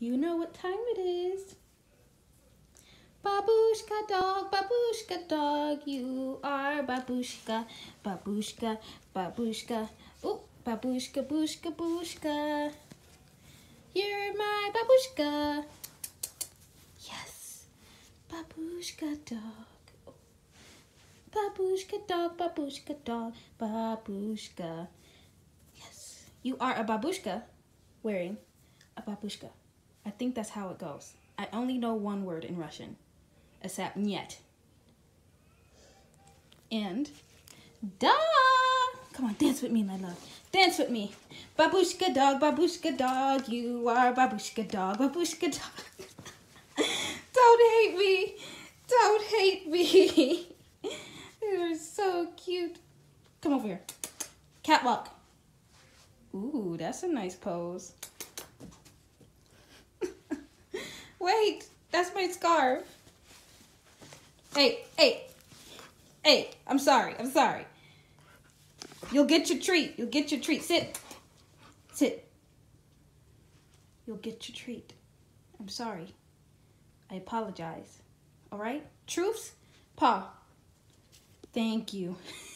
You know what time it is. Babushka dog, babushka dog, you are babushka, babushka, babushka. Oh, babushka, bushka, bushka. You're my babushka. Yes, babushka dog. Babushka dog, babushka dog, babushka. Yes, you are a babushka wearing a babushka. I think that's how it goes. I only know one word in Russian, except "niet." And da. Come on, dance with me, my love. Dance with me. Babushka dog, babushka dog, you are babushka dog, babushka dog. Don't hate me. Don't hate me. You're so cute. Come over here. Catwalk. Ooh, that's a nice pose. That's my scarf. Hey, hey, hey, I'm sorry, I'm sorry. You'll get your treat. You'll get your treat. Sit. Sit. You'll get your treat. I'm sorry. I apologize. All right? Truths? Pa. Thank you.